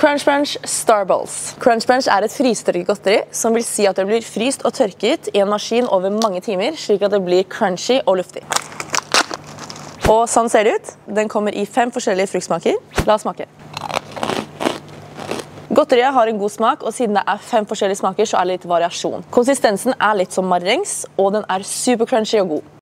Crunch Bunch Starballs. Crunch Brunch er et fristørket godteri, som vil si at det blir fryst og tørket i en maskin over mange timer, slik at det blir crunchy og luftig. Og sånn ser det ut. Den kommer i fem forskjellige fruktsmaker. La oss smake. Godteriet har en god smak, og siden det er fem forskjellige smaker, så er det litt variasjon. Konsistensen er litt som marengs, og den er super crunchy og god.